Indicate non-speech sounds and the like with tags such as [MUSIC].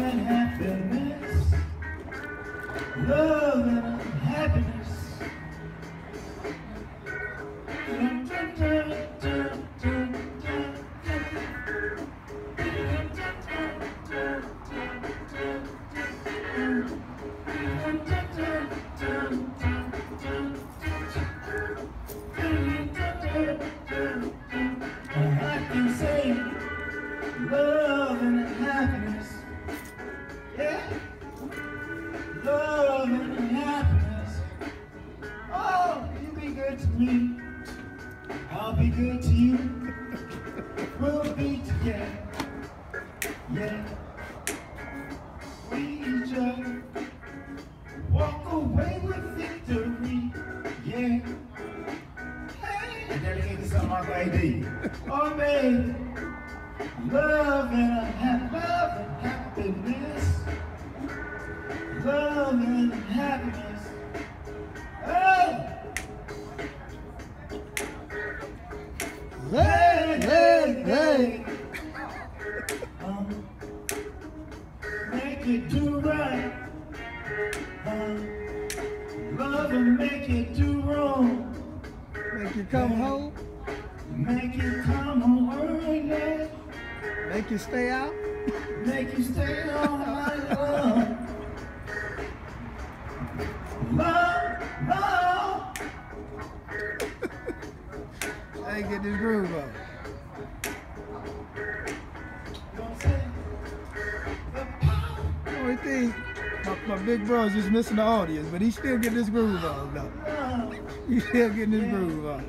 and happiness. Love and happiness. I can say love me. [LAUGHS] I'll be good to you. We'll be together. Yeah. We just walk away with victory. Yeah. Hey. I dedicated this song to AD. Oh, baby. Love and Hey, hey, hey. Um, make it do right. Um, love and make it do wrong. Make you come home, Make you come home early. make you stay out. [LAUGHS] Make you stay all night long. Hey, get this groove on. Only thing, my, my big bro's just missing the audience, but he still getting this groove on though. He still getting this groove on.